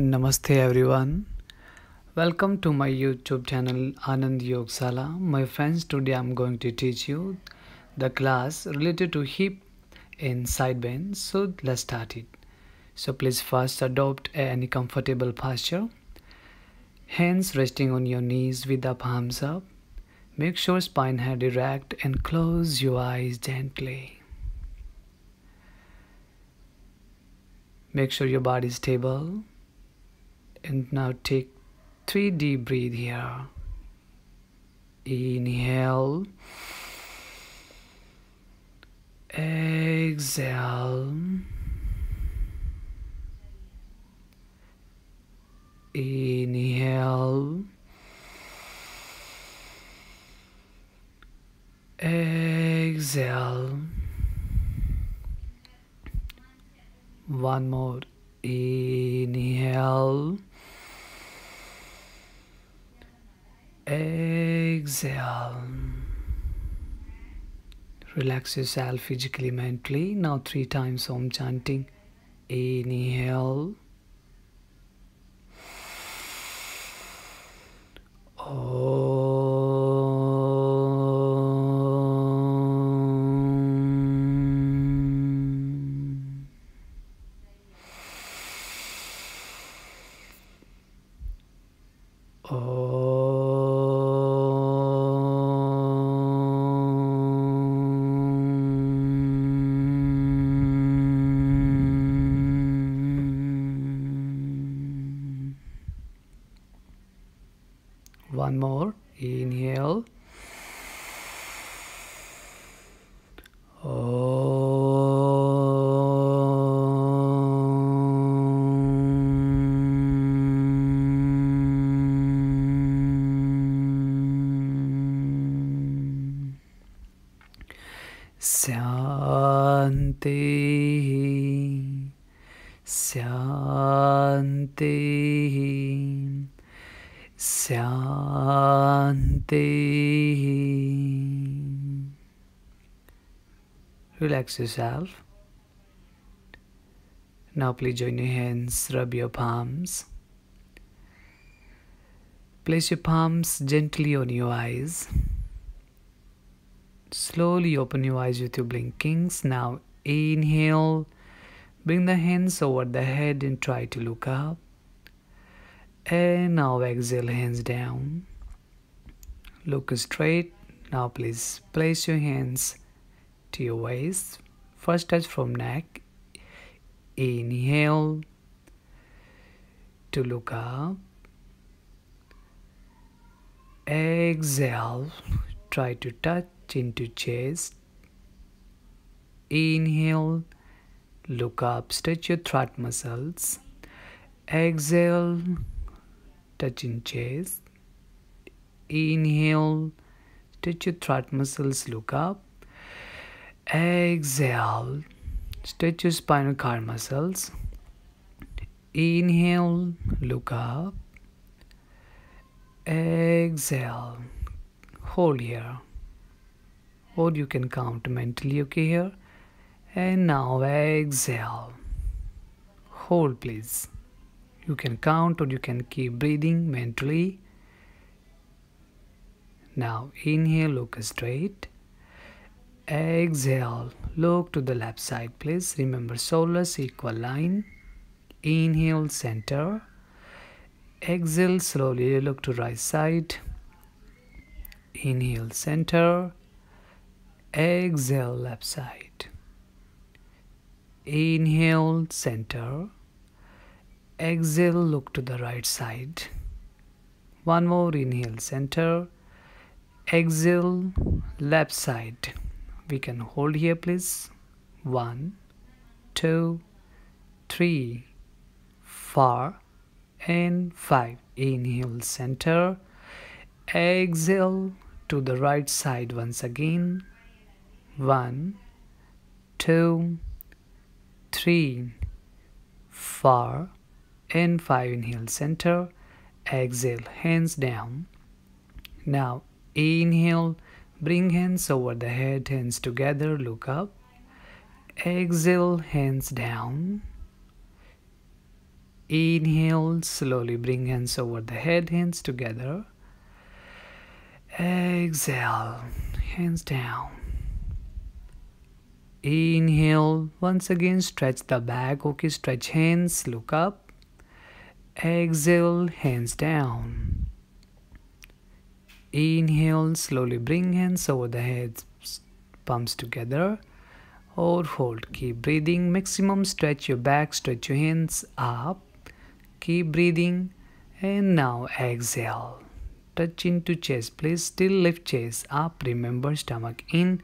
Namaste everyone. Welcome to my YouTube channel Anand Yogsala. My friends, today I'm going to teach you the class related to hip and side bend. So let's start it. So please first adopt any comfortable posture. Hands resting on your knees with the palms up. Make sure spine head erect and close your eyes gently. Make sure your body is stable and now take three deep breath here. Inhale. Exhale. Inhale. Exhale. One more. Inhale. Exhale. Relax yourself physically, mentally. Now, three times Om chanting. Inhale. Om. Relax yourself. Now please join your hands, rub your palms. Place your palms gently on your eyes. Slowly open your eyes with your blinkings. Now inhale. Bring the hands over the head and try to look up. And now exhale, hands down. Look straight. Now please place your hands to your waist. First touch from neck. Inhale to look up. Exhale. Try to touch into chest. Inhale. Look up. Stretch your throat muscles. Exhale touching chest. Inhale, stretch your throat muscles, look up. Exhale, stretch your spinal cord muscles. Inhale, look up. Exhale, hold here. Or you can count mentally, okay, here. And now exhale. Hold, please. You can count or you can keep breathing mentally. Now inhale, look straight. Exhale, look to the left side, please. Remember shoulders equal line. Inhale, center. Exhale, slowly look to right side. Inhale, center. Exhale, left side. Inhale, center. Exhale, look to the right side. One more inhale, center. Exhale, left side. We can hold here, please. One, two, three, four, and five. Inhale, center. Exhale to the right side once again. One, two, three, four, and 5 inhale center exhale hands down now inhale bring hands over the head hands together look up exhale hands down Inhale, slowly bring hands over the head, hands together. Exhale, hands down. Inhale, once again stretch the back. Okay, stretch hands, look up. Exhale, hands down. Inhale, slowly bring hands over the head, palms together or hold. Keep breathing. Maximum stretch your back, stretch your hands up. Keep breathing. And now exhale. Touch into chest. Please still lift chest up. Remember stomach in.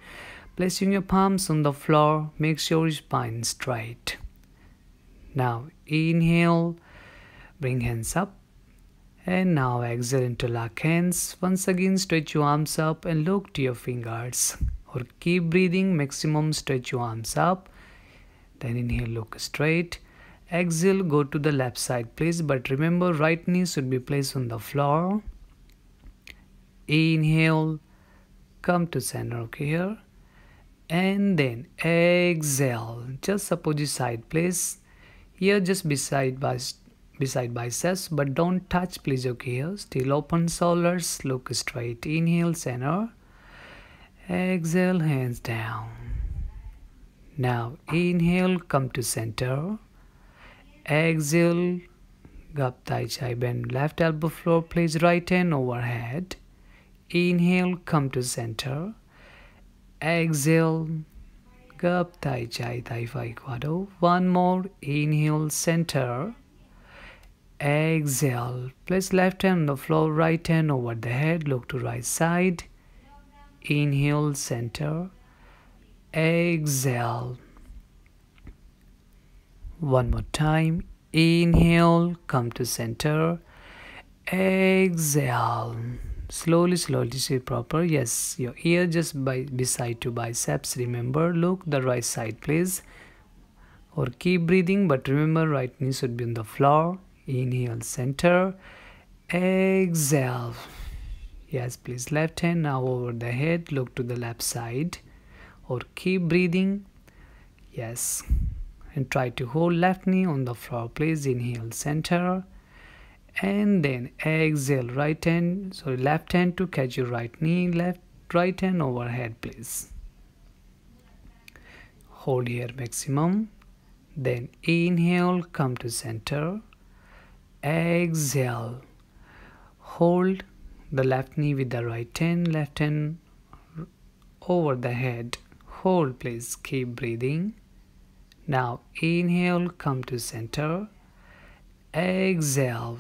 Placing your palms on the floor. Make sure your spine straight. Now inhale. Bring hands up. And now exhale into lock hands. Once again stretch your arms up and look to your fingers. Or keep breathing. Maximum stretch your arms up. Then inhale look straight. Exhale go to the left side please. But remember right knee should be placed on the floor. Inhale come to center okay here. And then exhale. Just opposite side please. Here just beside beside biceps but don't touch please okay here still open shoulders look straight inhale center Exhale, hands down. Now inhale, come to center. Exhale, gap tai chai bend left elbow floor, place right hand overhead. Inhale, come to center. Exhale, gap tai chai tai phi quado. One more, inhale, center. Exhale, place left hand on the floor, right hand over the head, look to right side. Inhale center. Exhale. One more time. Inhale come to center. Exhale. Slowly slowly say proper. Yes your ear just by beside to biceps. Remember look the right side please. Or keep breathing but remember right knee should be on the floor inhale center. Exhale. Yes please. Left hand now over the head. Look to the left side. Or keep breathing. Yes. And try to hold left knee on the floor please. Inhale center. And then exhale right hand sorry left hand to catch your right knee. Left right hand overhead please. Hold here maximum. Then inhale come to center exhale. Hold the left knee with the right hand left hand over the head. Hold please. Keep breathing. Now inhale come to center. Exhale.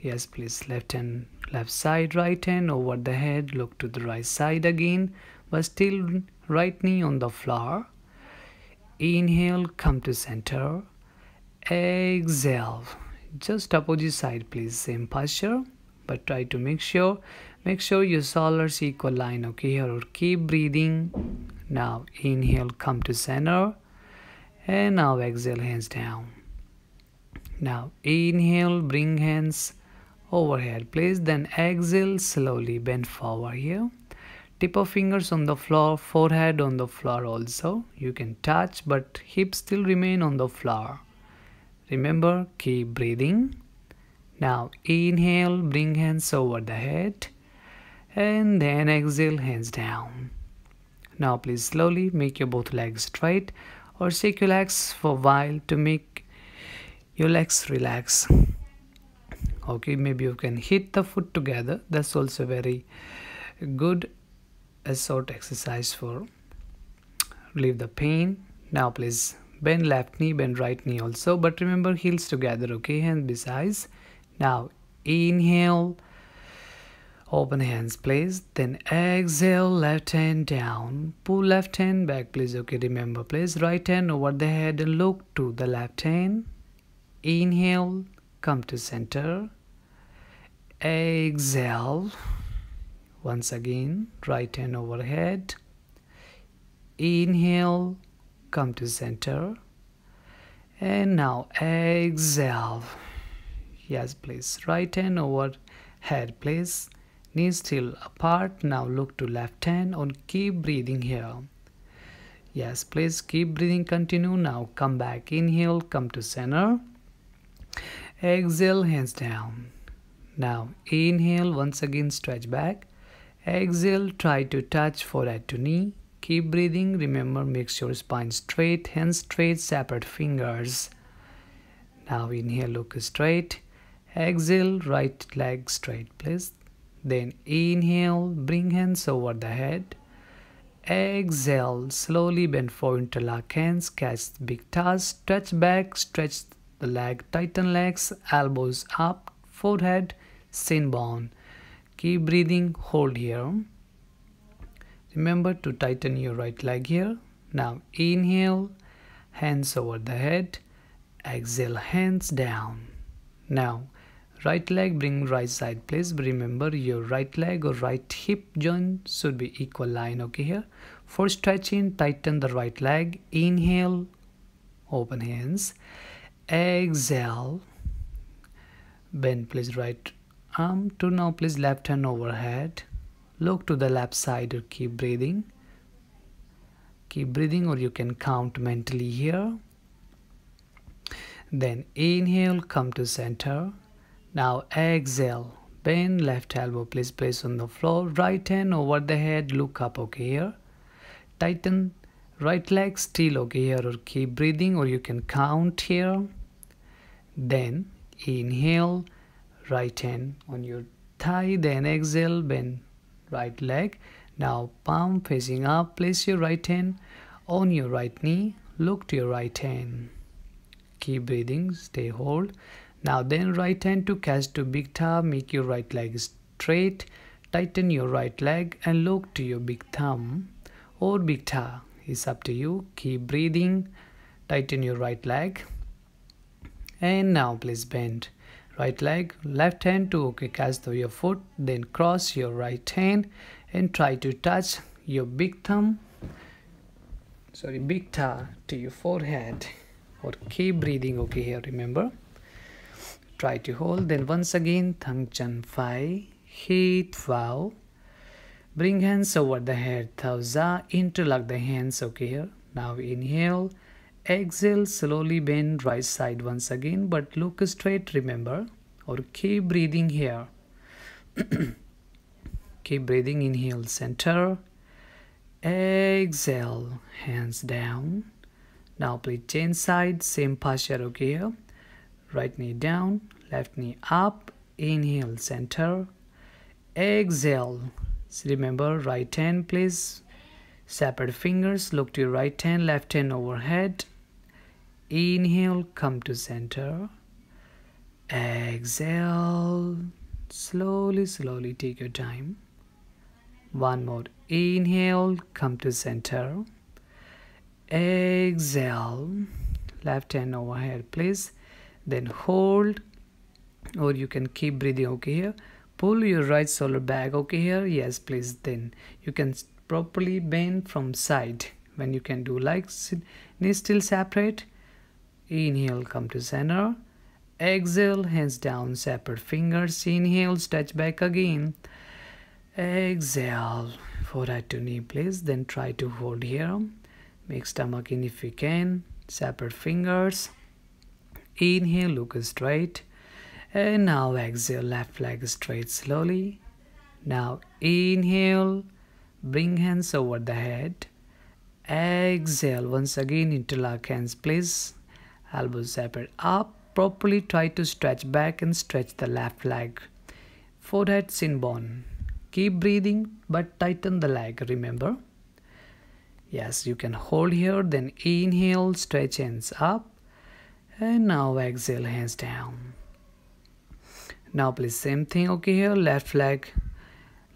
Yes please. Left hand left side right hand over the head. Look to the right side again but still right knee on the floor. Inhale come to center. Exhale just opposite side please. Same posture but try to make sure make sure your shoulders equal line okay? Here keep breathing. Now inhale come to center. And now exhale hands down. Now inhale bring hands overhead please. Then exhale slowly bend forward here. Tip of fingers on the floor forehead on the floor also. You can touch but hips still remain on the floor remember keep breathing now inhale, bring hands over the head and then exhale, hands down. Now please slowly make your both legs straight or shake your legs for a while to make your legs relax. Okay, maybe you can hit the foot together. That's also very good a sort exercise for relieve the pain. Now please bend left knee, bend right knee also. But remember heels together, okay? Hands besides now inhale, open hands please. Then exhale, left hand down. Pull left hand back please. Okay, remember please. Right hand over the head and look to the left hand. Inhale, come to center. Exhale. Once again, right hand overhead. Inhale, come to center. And now exhale. Yes please. Right hand over head please. Knees still apart. Now look to left hand and keep breathing here. Yes please. Keep breathing. Continue. Now come back. Inhale. Come to center. Exhale. Hands down. Now inhale. Once again stretch back. Exhale. Try to touch forehead to knee keep breathing. Remember make sure spine straight hands straight separate fingers. Now inhale look straight. Exhale right leg straight please. Then inhale bring hands over the head. Exhale slowly bend forward interlock hands catch big toes stretch back stretch the leg tighten legs elbows up forehead shin bone. Keep breathing hold here remember to tighten your right leg here. Now inhale hands over the head. Exhale hands down. Now right leg bring right side please. Remember your right leg or right hip joint should be equal line okay here. For stretching tighten the right leg. Inhale open hands. Exhale bend please right arm. To now please left hand overhead look to the left side or keep breathing keep breathing or you can count mentally here then inhale come to center now exhale. Bend left elbow please place on the floor. Right hand over the head. Look up okay here. Tighten right leg still okay here or keep breathing or you can count here. Then inhale right hand on your thigh then exhale bend right leg. Now palm facing up place your right hand on your right knee. Look to your right hand. Keep breathing stay hold now then right hand to catch to big thumb, make your right leg straight, tighten your right leg and look to your big thumb or big toe. It's up to you. Keep breathing, tighten your right leg. And now please bend right leg, left hand to okay catch to your foot, then cross your right hand and try to touch your big thumb, sorry big toe to your forehead or keep breathing okay here remember. Try to hold then once again thang chan fai hit wow. Bring hands over the head thauza interlock the hands okay here. Now inhale exhale slowly bend right side once again but look straight remember or keep breathing here. Keep breathing inhale center. Exhale hands down. Now please change side same posture okay here. Right knee down left knee up inhale center. Exhale remember right hand please. Separate fingers look to your right hand left hand overhead inhale come to center. Exhale slowly slowly take your time. One more. Inhale come to center. Exhale left hand overhead please. Then hold or you can keep breathing okay here. Pull your right shoulder back okay here. Yes please then. You can properly bend from side. When you can do like knees still separate inhale come to center exhale hands down separate fingers inhale stretch back again exhale forehead to knee please then try to hold here make stomach in if you can separate fingers Inhale, look straight. And now exhale, left leg straight slowly. Now inhale, bring hands over the head. Exhale, once again interlock hands please. Elbows separate up. Properly try to stretch back and stretch the left leg. Forehead, shin bone. Keep breathing but tighten the leg, remember. Yes, you can hold here, then inhale, stretch hands up and now exhale hands down now please same thing okay here left leg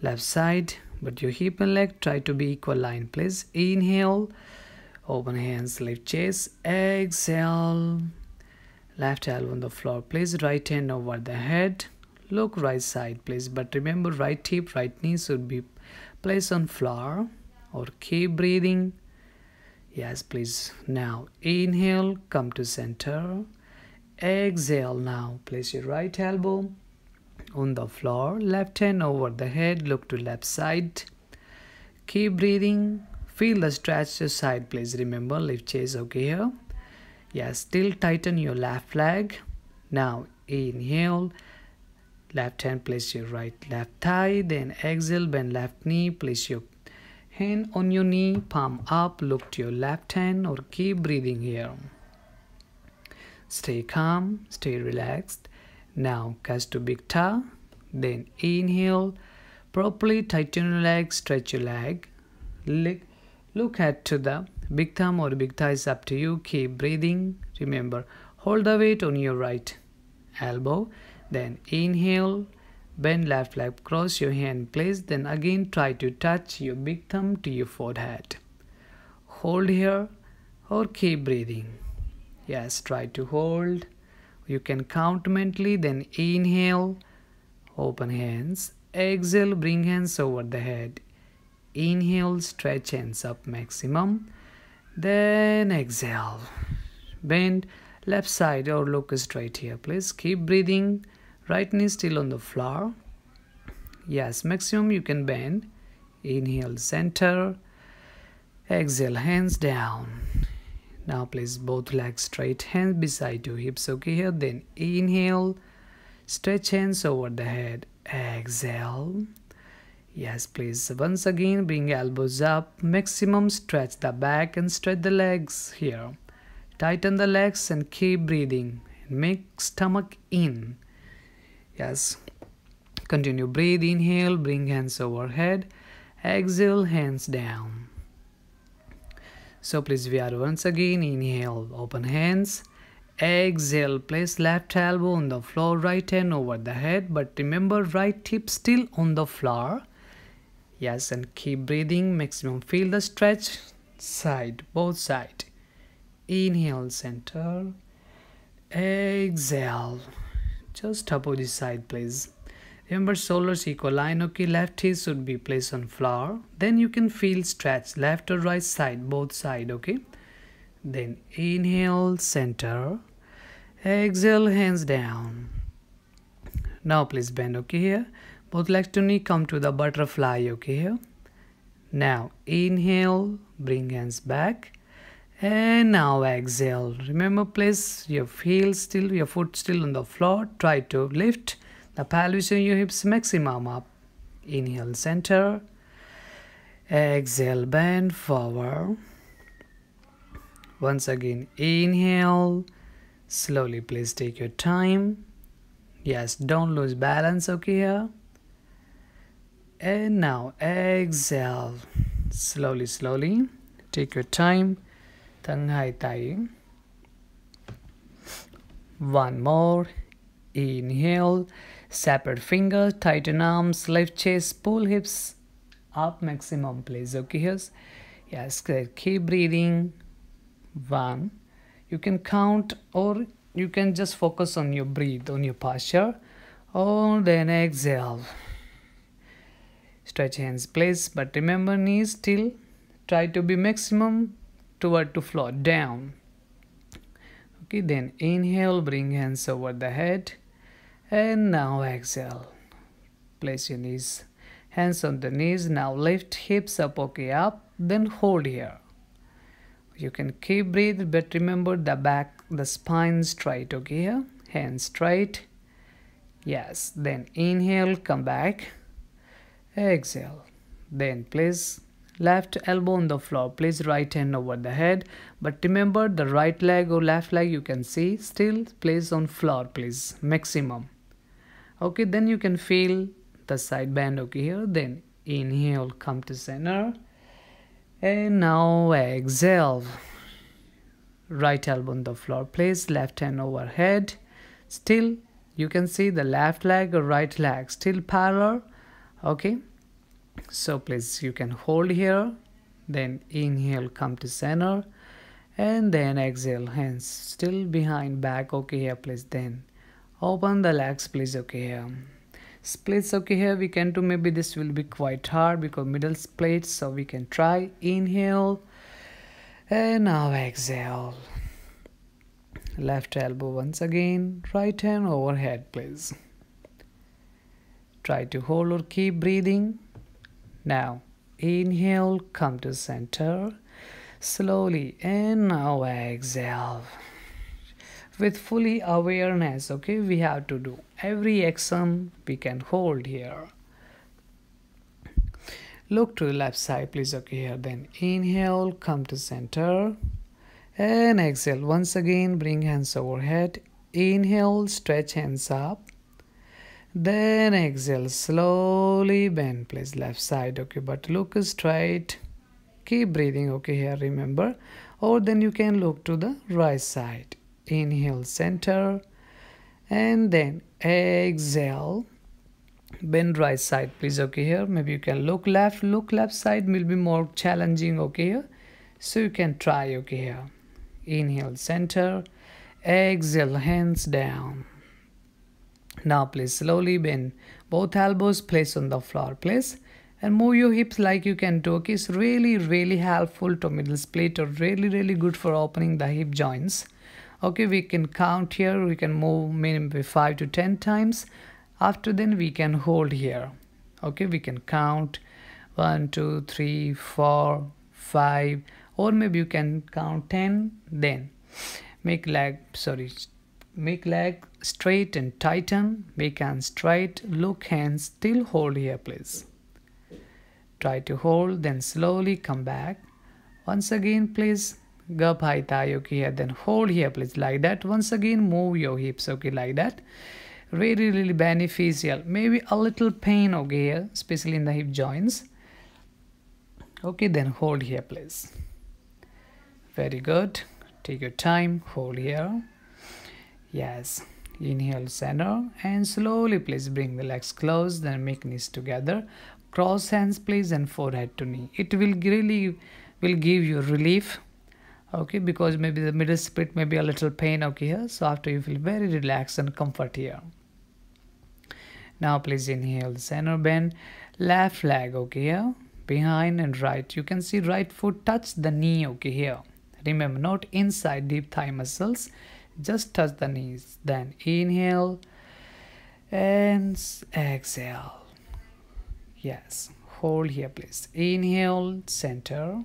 left side but your hip and leg try to be equal line please inhale open hands lift chest exhale left elbow on the floor place right hand over the head look right side please but remember right hip right knee should be placed on floor or keep breathing Yes, please. Now inhale, come to center. Exhale now. Place your right elbow on the floor, left hand over the head, look to left side. Keep breathing. Feel the stretch to side, please. Remember, lift chest okay here. Yeah, still tighten your left leg. Now inhale. Left hand place your right left thigh. Then exhale bend left knee place your hand on your knee. Palm up look to your left hand or keep breathing here. Stay calm stay relaxed. Now catch to big toe then inhale. Properly tighten your leg stretch your leg. Look, look at to the big thumb or big thigh is up to you keep breathing remember hold the weight on your right elbow then inhale, bend left leg, cross your hand place. Then again try to touch your big thumb to your forehead. Hold here or keep breathing. Yes, try to hold. You can count mentally. Then inhale, open hands. Exhale, bring hands over the head. Inhale, stretch hands up maximum. Then exhale. Bend. Left side or look straight here please. Keep breathing. Right knee still on the floor. Yes maximum you can bend. Inhale center. Exhale hands down. Now place both legs straight hands beside your hips okay here. Then inhale stretch hands over the head. Exhale yes please once again bring elbows up maximum stretch the back and stretch the legs here tighten the legs and keep breathing make stomach in Yes. Continue. Breathe. Inhale. Bring hands overhead. Exhale. Hands down. So please we are once again. Inhale. Open hands. Exhale. Place left elbow on the floor. Right hand over the head. But remember right hip still on the floor. Yes. And keep breathing. Maximum. Feel the stretch. Side. Both side. Inhale. Center. Exhale just opposite side please remember shoulders equal line okay left heel should be placed on floor then you can feel stretch left or right side both side okay then inhale center exhale hands down now please bend okay here both legs to knee come to the butterfly okay? Now inhale bring hands back. And now exhale. Remember place your heel still your foot still on the floor. Try to lift the pelvis and your hips maximum up. Inhale center. Exhale bend forward. Once again inhale. Slowly please take your time. Yes don't lose balance okay? here and now exhale. Slowly slowly. Take your time. One more. Inhale. Separate finger. Tighten arms. Lift chest. Pull hips up. Maximum please okay here's. yes yes keep breathing. One. You can count or you can just focus on your breathe on your posture. Or then exhale stretch hands place but remember knees still try to be maximum toward to floor down. Okay then inhale bring hands over the head. And now exhale. Place your knees hands on the knees. Now lift hips up okay up then hold here. You can keep breathe but remember the back the spine straight okay here. Hands straight. Yes then inhale come back exhale. Then place left elbow on the floor. Place right hand over the head. But remember the right leg or left leg you can see still place on floor please. Maximum. Okay then you can feel the side bend okay here. Then inhale come to center. And now exhale. Right elbow on the floor. Place left hand overhead still you can see the left leg or right leg. Still parallel okay. So please you can hold here then inhale come to center and then exhale hands still behind back okay here please. Then open the legs please okay here. Splits okay here we can do maybe this will be quite hard because middle split so we can try. Inhale and now exhale. Left elbow once again right hand overhead please try to hold or keep breathing. Now inhale, come to center. Slowly and now exhale. with fully awareness okay we have to do every action we can hold here. Look to the left side please okay here. Then inhale come to center. And exhale. Once again bring hands overhead. Inhale stretch hands up then exhale slowly bend. Please left side okay but look straight. Keep breathing okay here remember. Or then you can look to the right side. Inhale center. And then exhale. Bend right side please okay here. Maybe you can look left look left side. Will be more challenging okay here. So you can try okay here. Inhale center. Exhale hands down now please slowly bend both elbows place on the floor please and move your hips like you can do it's really really helpful to middle split or really really good for opening the hip joints. Okay we can count here. We can move maybe five to ten times. After then we can hold here. Okay we can count. One two three four five or maybe you can count 10 then make leg sorry make leg straight and tighten. Make hands straight. Look hands still hold here please. Try to hold then slowly come back. Once again please. Go high thigh okay here. Then hold here please. Like that. Once again move your hips okay like that. Really really beneficial. Maybe a little pain okay here especially in the hip joints. Okay then hold here please. Very good. Take your time. Hold here yes. Inhale center and slowly please bring the legs close then make knees together. Cross hands please and forehead to knee. It will really will give you relief okay because maybe the middle split may be a little pain okay here so after you feel very relaxed and comfort here. Now please inhale center bend left leg okay here. Behind and right. You can see right foot touch the knee okay here. Remember not inside deep thigh muscles just touch the knees then inhale and exhale. Yes hold here please. Inhale center.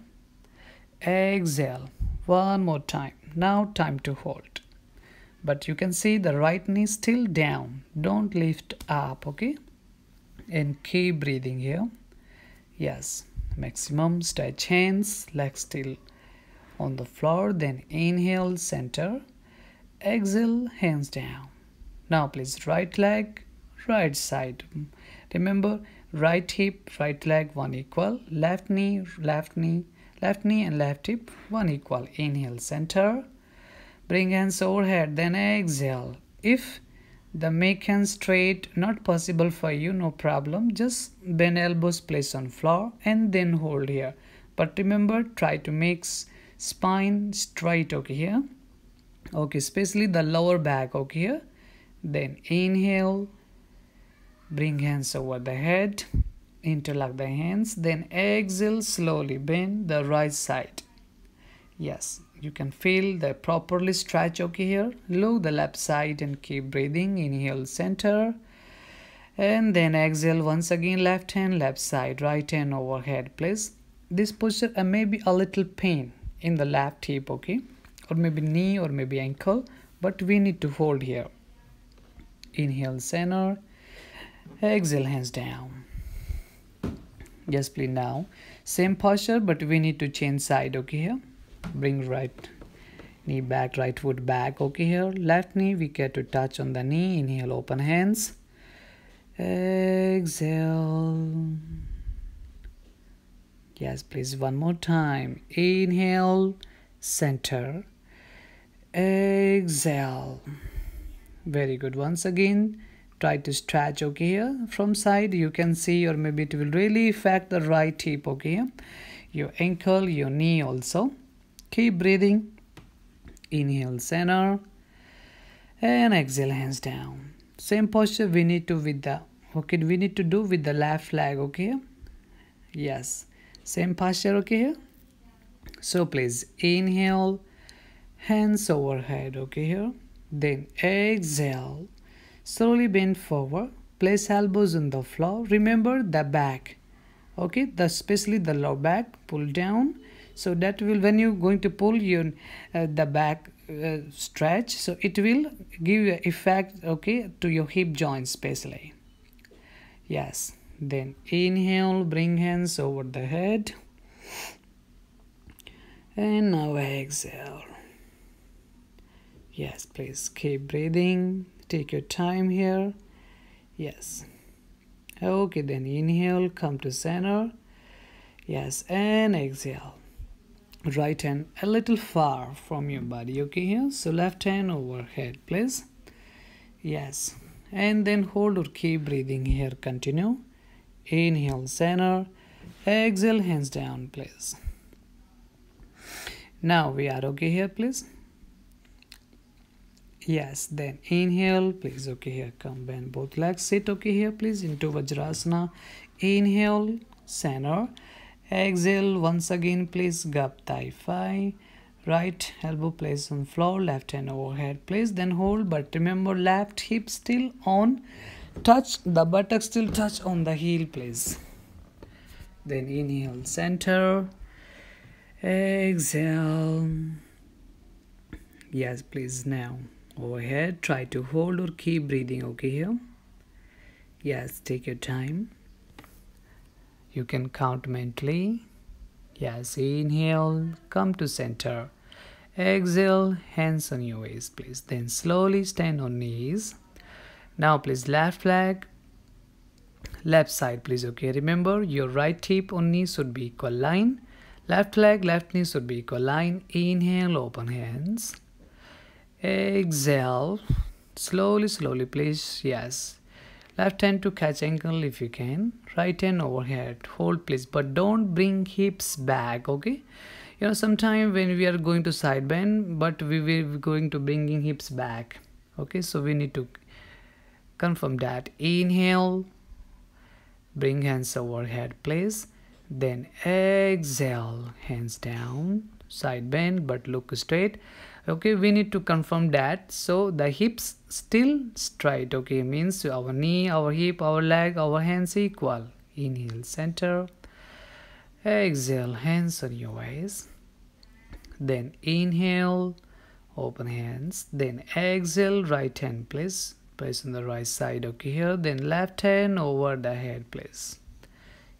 Exhale one more time. Now time to hold. But you can see the right knee still down. Don't lift up okay? And keep breathing here. Yes maximum stretch hands legs still on the floor. Then inhale center exhale hands down now please right leg right side remember right hip right leg one equal left knee left knee left knee and left hip one equal inhale center Bring hands overhead, then exhale. If the make hands straight not possible for you, no problem. Just bend elbows, place on floor and then hold here. But remember, try to make spine straight okay here. Okay, especially the lower back okay here. Then inhale, bring hands over the head, interlock the hands, then exhale, slowly bend the right side. Yes, you can feel the properly stretch okay here. Look the left side and keep breathing. Inhale center. And then exhale once again left hand left side right hand overhead please. This posture uh, may be a little pain in the left hip okay or maybe knee or maybe ankle but we need to hold here. Inhale center. Exhale hands down. Yes please now. Same posture but we need to change side okay here. Bring right knee back right foot back okay here. Left knee we get to touch on the knee. Inhale open hands. Exhale. Yes please one more time. Inhale center exhale very good. Once again try to stretch okay here from side. You can see or maybe it will really affect the right hip okay? Your ankle your knee also. Keep breathing. Inhale center. And exhale hands down. Same posture we need to with the okay we need to do with the left leg okay? Yes. Same posture okay so please inhale hands overhead okay here. Then exhale. Slowly bend forward. Place elbows on the floor. Remember the back okay the especially the lower back. Pull down. So that will when you going to pull your uh, the back uh, stretch so it will give you effect okay to your hip joints especially. Yes. Then inhale. Bring hands over the head. And now exhale yes please keep breathing. Take your time here. Yes. Okay then inhale come to center. Yes and exhale. Right hand a little far from your body okay here? So left hand overhead please. Yes. And then hold or keep breathing here continue. Inhale center. Exhale hands down please. Now we are okay here please yes then inhale please. Okay here come bend both legs sit. Okay here please. Into vajrasana. Inhale center. Exhale once again please. Gap thigh fi right elbow place on floor. Left hand overhead please. Then hold but remember left hip still on. Touch the buttock still touch on the heel please. Then inhale center. Exhale. Yes please now overhead try to hold or keep breathing okay here. Yes take your time. You can count mentally. Yes inhale come to center. Exhale hands on your waist please. Then slowly stand on knees. Now please left leg. Left side please okay. Remember your right hip on knee should be equal line. Left leg left knee should be equal line. Inhale open hands exhale. Slowly slowly please. Yes. Left hand to catch ankle if you can. Right hand overhead. Hold please. But don't bring hips back okay? You know sometime when we are going to side bend but we will going to bringing hips back okay? So we need to confirm that. Inhale. Bring hands overhead please. Then exhale. Hands down. Side bend but look straight okay we need to confirm that. So the hips still straight. Okay means our knee our hip our leg our hands equal. Inhale center. Exhale hands on your waist. Then inhale open hands. Then exhale right hand please. Place on the right side okay here. Then left hand over the head please.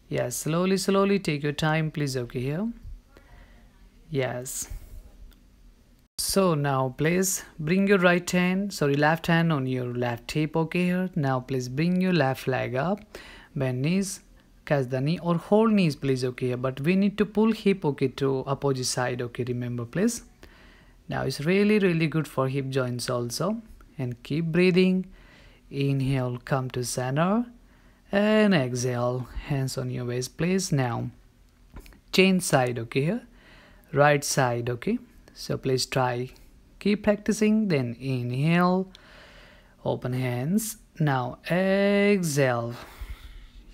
Yes slowly slowly take your time please okay here. Yes so now please bring your right hand, sorry left hand on your left hip okay here. Now please bring your left leg up, bend knees, catch the knee or hold knees please okay here. But we need to pull hip okay to opposite side okay remember please. Now it's really really good for hip joints also and keep breathing. Inhale come to center and exhale hands on your waist please now change side okay here right side okay so please try. Keep practicing then inhale. Open hands. Now exhale.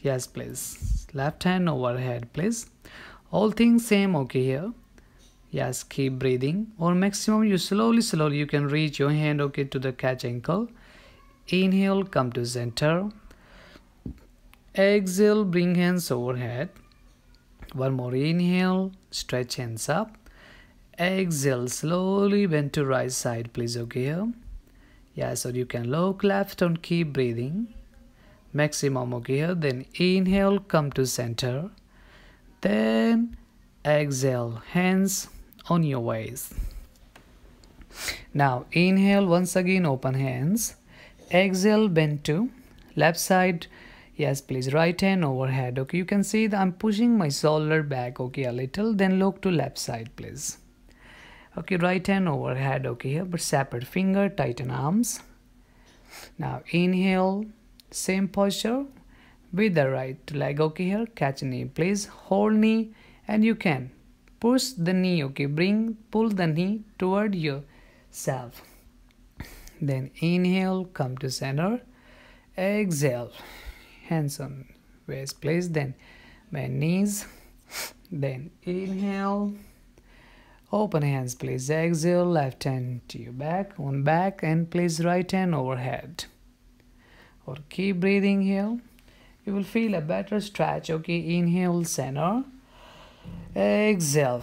Yes please. Left hand overhead please. All things same okay here. Yes keep breathing. Or maximum you slowly slowly you can reach your hand okay to the catch ankle. Inhale come to center. Exhale bring hands overhead. One more inhale. Stretch hands up exhale slowly bend to right side please okay? Yeah so you can look left and keep breathing. Maximum okay? Then inhale come to center. Then exhale hands on your waist. Now inhale once again open hands. Exhale bend to left side. Yes please right hand overhead okay? You can see that i'm pushing my shoulder back okay a little then look to left side please okay right hand overhead okay here but separate finger tighten arms. Now inhale same posture with the right leg okay here catch knee please hold knee and you can push the knee okay bring pull the knee toward yourself. Then inhale come to center exhale hands on waist please then bend knees then inhale Open hands please. Exhale, left hand to your back, on back and place right hand overhead. Or keep breathing here. You will feel a better stretch. Okay, inhale, center. Exhale.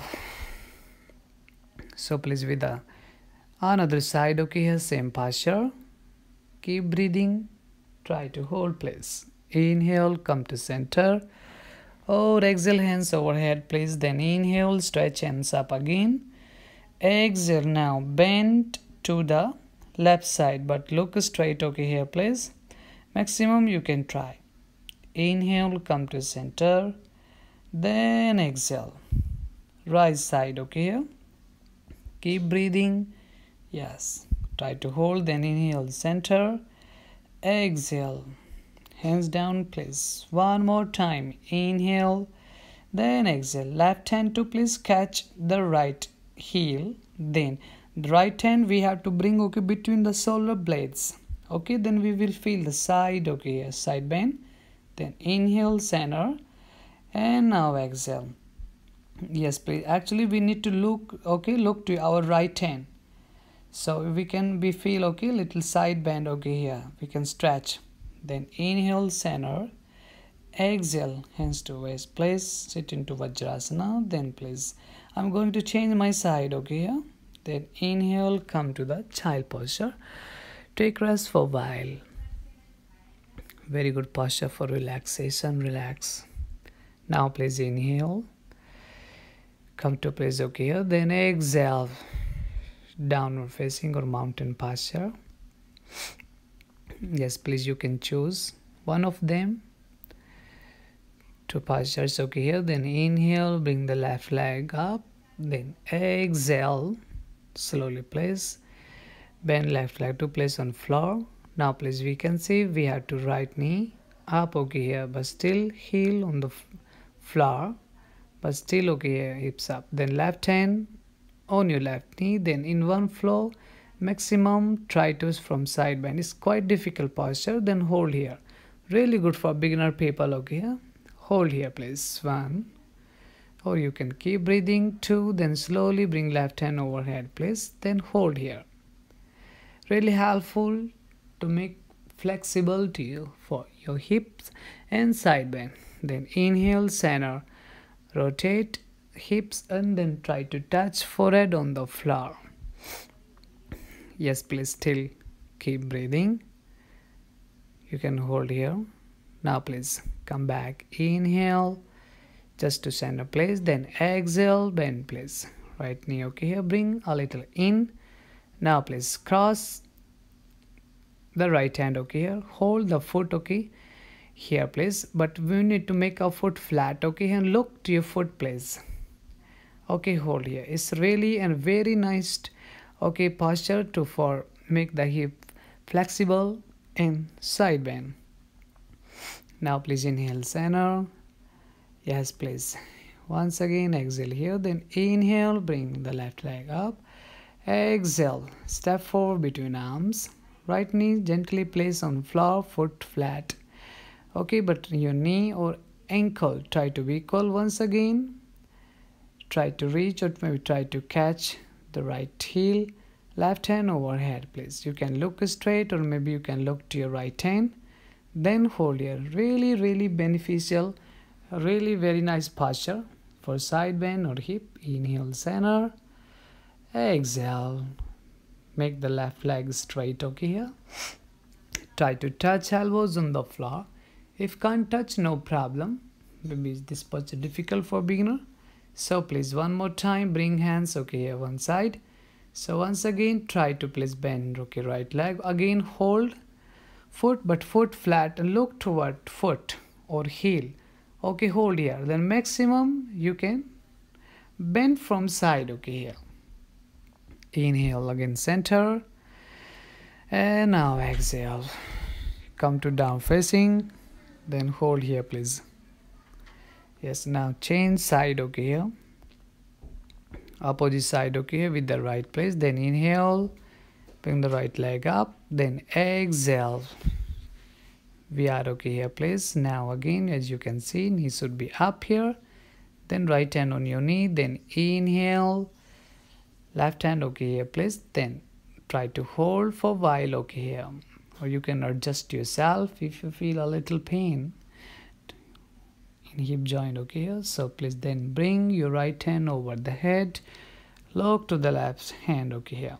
So please with the another side okay here same posture keep breathing try to hold place inhale come to center or exhale hands overhead. Please then inhale stretch hands up again. Exhale now bend to the left side but look straight okay here please. Maximum you can try. Inhale come to center. Then exhale. Right side okay here. Keep breathing. Yes. Try to hold then inhale center. Exhale hands down please. One more time. Inhale then exhale. Left hand to please catch the right heel. Then the right hand we have to bring okay between the shoulder blades. Okay then we will feel the side okay side bend. Then inhale center. And now exhale. Yes please. Actually we need to look okay look to our right hand. So we can be feel okay little side bend okay here. We can stretch then inhale center. Exhale hands to waist place sit into vajrasana. Then please i'm going to change my side okay here. Then inhale come to the child posture. Take rest for a while. Very good posture for relaxation relax. Now please inhale. Come to place okay here. Then exhale. Downward facing or mountain posture yes please you can choose one of them. Two postures okay here then inhale bring the left leg up then exhale slowly place bend left leg to place on floor. Now please we can see we have to right knee up okay here but still heel on the floor but still okay here hips up. Then left hand on your left knee then in one flow maximum try to from side bend it's quite difficult posture then hold here. Really good for beginner people okay hold here please. One. Or you can keep breathing. Two then slowly bring left hand overhead please. Then hold here. Really helpful to make flexible to you for your hips and side bend then inhale center. Rotate hips and then try to touch forehead on the floor yes please still keep breathing. You can hold here. Now please come back. Inhale just to center place then exhale bend please. Right knee okay here bring a little in. Now please cross the right hand okay here. Hold the foot okay here please. But we need to make our foot flat okay and look to your foot please. Okay hold here. It's really and very nice okay posture to for make the hip flexible and side bend now please inhale center. Yes please. Once again exhale here then inhale bring the left leg up. Exhale step forward between arms. Right knee gently place on floor foot flat. Okay but your knee or ankle try to be equal once again. Try to reach or maybe try to catch the right heel left hand overhead please. You can look straight or maybe you can look to your right hand. Then hold here. Really really beneficial. Really very nice posture for side bend or hip inhale center. Exhale. Make the left leg straight okay here. Try to touch elbows on the floor. If can't touch no problem. Maybe this posture difficult for beginner so please one more time bring hands okay here one side. So once again try to please bend okay right leg. Again hold foot but foot flat. And look toward foot or heel. Okay hold here. Then maximum you can bend from side okay here. Inhale again center. And now exhale. Come to down facing. Then hold here please yes now change side okay? Here opposite side okay with the right place then inhale bring the right leg up then exhale. We are okay here please. Now again as you can see knee should be up here then right hand on your knee then inhale. Left hand okay here please then try to hold for while okay here. Or you can adjust yourself if you feel a little pain in hip joint okay? Here so please then bring your right hand over the head. Look to the left hand okay here.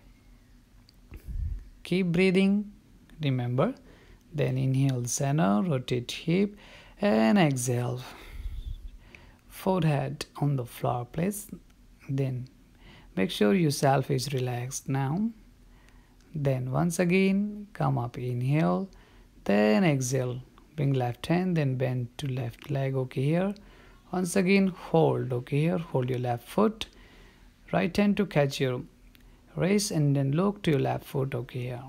Keep breathing remember? Then inhale center rotate hip and exhale. Forehead on the floor please. Then make sure yourself is relaxed now. Then once again come up inhale then exhale bring left hand then bend to left leg okay here. Once again hold okay here hold your left foot. Right hand to catch your wrist and then look to your left foot okay here.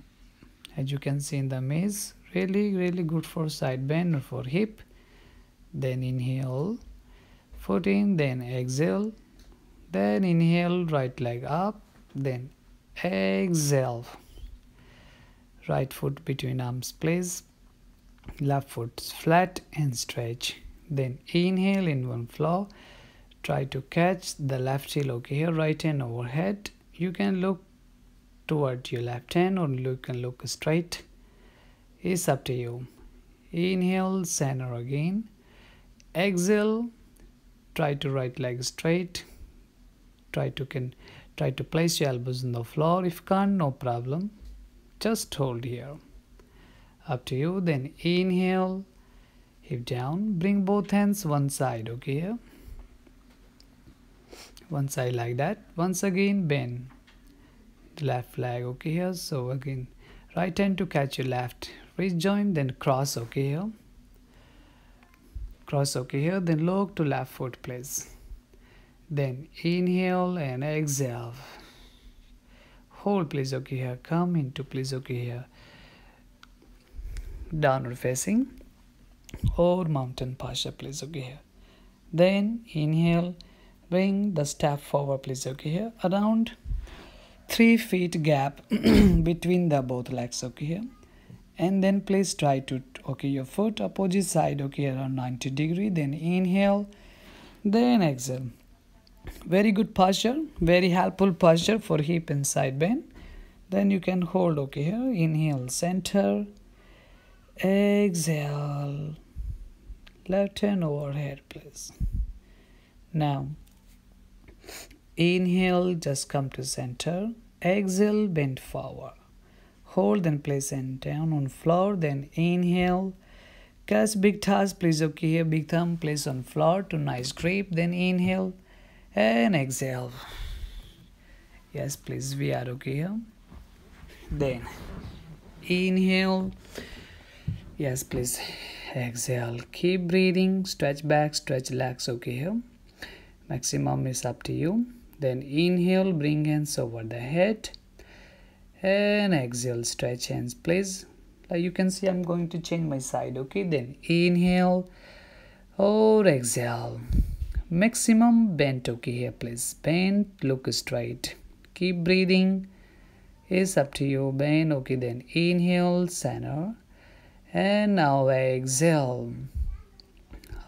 As you can see in the maze really really good for side bend or for hip. Then inhale foot in then exhale. Then inhale right leg up then exhale. Right foot between arms place left foot flat and stretch. Then inhale in one flow. Try to catch the left heel okay here right hand overhead. You can look toward your left hand or you can look straight. It's up to you. Inhale center again. Exhale. Try to right leg straight. Try to can try to place your elbows on the floor. If can't no problem. Just hold here up to you. Then inhale. Hip down. Bring both hands one side okay? Here one side like that. Once again bend. The left leg okay? Here so again right hand to catch your left wrist joint then cross okay? Here cross okay? Here then look to left foot please. Then inhale and exhale. Hold please okay? Here come into please okay? here downward facing. Or mountain posture please okay here. Then inhale bring the step forward please okay here. Around three feet gap between the both legs okay here. And then please try to okay your foot opposite side okay around 90 degree. Then inhale then exhale. Very good posture very helpful posture for hip and side bend. Then you can hold okay here. Inhale center exhale. Left hand overhead please. Now inhale just come to center. Exhale bend forward. Hold then place hand down on floor then inhale. Catch big toes please okay here big thumb place on floor to nice grip then inhale and exhale. Yes please we are okay here. Then inhale yes please. Exhale. Keep breathing. Stretch back. Stretch legs okay. Here maximum is up to you. Then inhale. Bring hands over the head. And exhale. Stretch hands please. Like you can see i'm going to change my side. Okay. Then inhale or exhale. Maximum bend okay. Here please. Bend look straight. Keep breathing. Is up to you. Bend okay. Then inhale. Center and now exhale.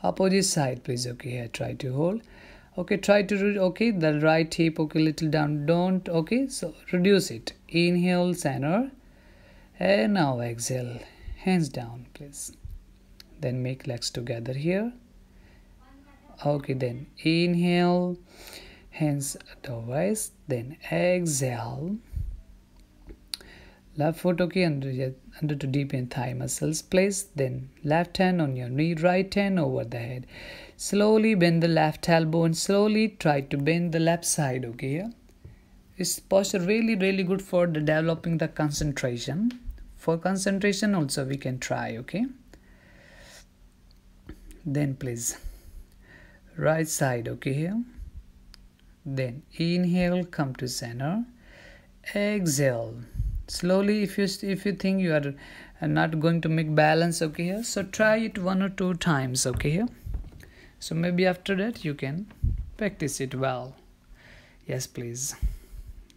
Opposite side please. Okay here try to hold. Okay try to okay the right hip okay little down. Don't okay so reduce it. Inhale center. And now exhale. Hands down please. Then make legs together here. Okay then inhale. Hands waist. Then exhale left foot okay under under to deepen thigh muscles place then left hand on your knee right hand over the head. Slowly bend the left elbow and slowly try to bend the left side okay here this posture really really good for the developing the concentration. For concentration also we can try okay? Then please right side okay here. Then inhale come to center. Exhale slowly if you if you think you are uh, not going to make balance okay here so try it one or two times okay here. So maybe after that you can practice it well. Yes please.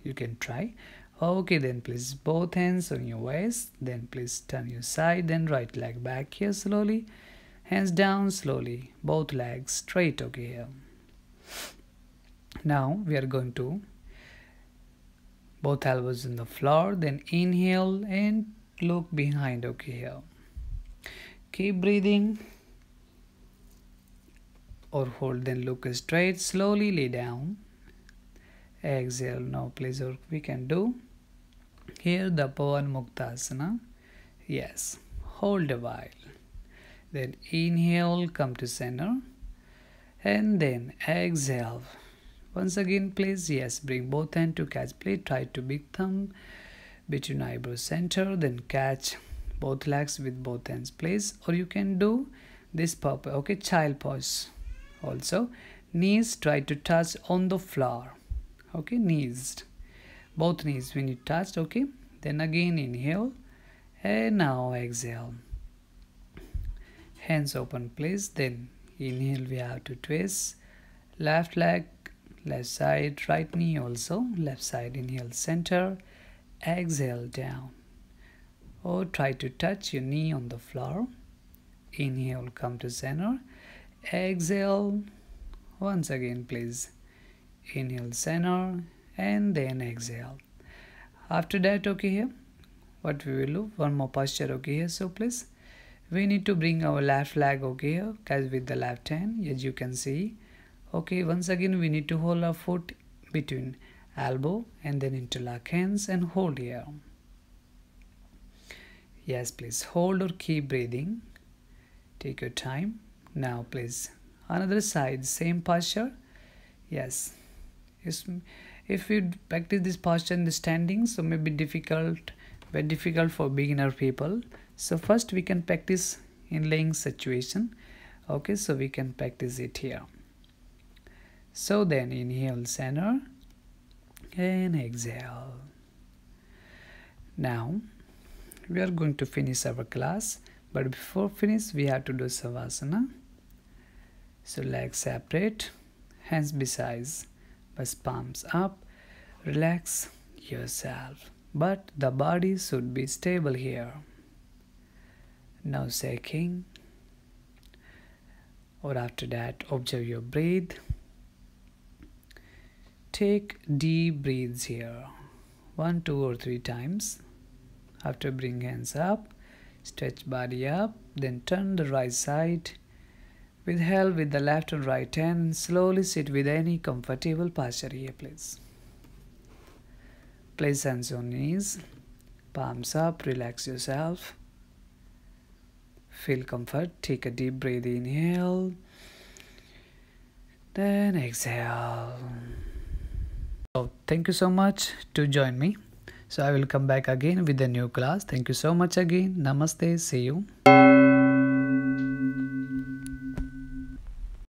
You can try. Okay then please both hands on your waist then please turn your side then right leg back here slowly. Hands down slowly both legs straight okay here. Now we are going to both elbows in the floor then inhale and look behind okay here keep breathing or hold then look straight slowly lay down exhale now please or we can do here the Pawan Muktasana. Yes, hold a while. Then inhale, come to center. And then exhale. Once again, please, yes, bring both hands to catch plate. Try to big thumb between eyebrow center. Then catch both legs with both hands, please. Or you can do this purpose, okay, child pose. Also, knees try to touch on the floor. Okay, knees. Both knees when you touched, okay. Then again inhale and now exhale hands open please then inhale we have to twist left leg left side right knee also left side inhale center exhale down. Or try to touch your knee on the floor. Inhale come to center. Exhale once again please. Inhale center and then exhale. After that okay here what we will do one more posture okay here. So please we need to bring our left leg okay here catch with the left hand. As you can see okay once again we need to hold our foot between elbow and then interlock hands and hold here. Yes please hold or keep breathing. Take your time. Now please another side same posture. Yes. If you practice this posture in the standing so maybe difficult very difficult for beginner people. So first we can practice in laying situation. Okay so we can practice it here so then inhale center and exhale. Now we are going to finish our class but before finish we have to do savasana. So legs separate hands beside bus palms up. Relax yourself but the body should be stable here. No shaking. Or after that observe your breath take deep breaths here. One two or three times. After bring hands up stretch body up then turn the right side. With help with the left and right hand. Slowly sit with any comfortable posture here please. Place hands on knees, palms up, relax yourself. Feel comfort. Take a deep breath, inhale, then exhale. So, thank you so much to join me. So, I will come back again with a new class. Thank you so much again. Namaste. See you.